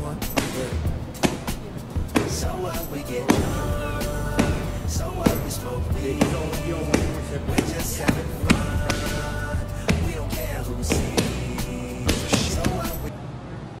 one. Yeah. So what we get